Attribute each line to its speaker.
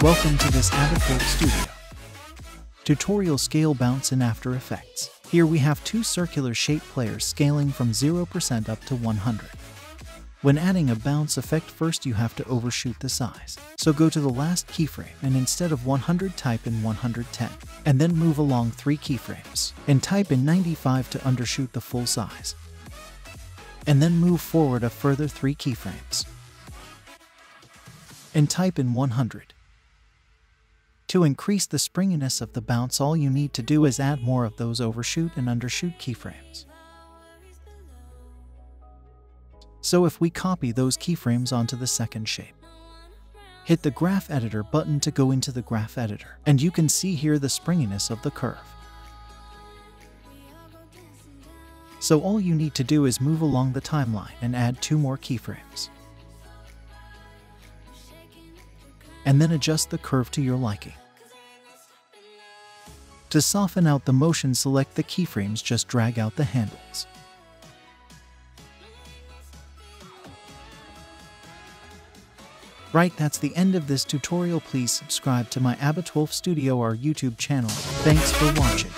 Speaker 1: Welcome to this Wolf Studio. Tutorial Scale Bounce in After Effects. Here we have two circular shape players scaling from 0% up to 100. When adding a bounce effect first you have to overshoot the size. So go to the last keyframe and instead of 100 type in 110. And then move along 3 keyframes and type in 95 to undershoot the full size. And then move forward a further 3 keyframes. And type in 100. To increase the springiness of the bounce all you need to do is add more of those overshoot and undershoot keyframes. So if we copy those keyframes onto the second shape, hit the Graph Editor button to go into the Graph Editor, and you can see here the springiness of the curve. So all you need to do is move along the timeline and add two more keyframes. And then adjust the curve to your liking. To soften out the motion select the keyframes just drag out the handles. Right, that's the end of this tutorial. Please subscribe to my Abbottwolf Studio or YouTube channel. Thanks for watching.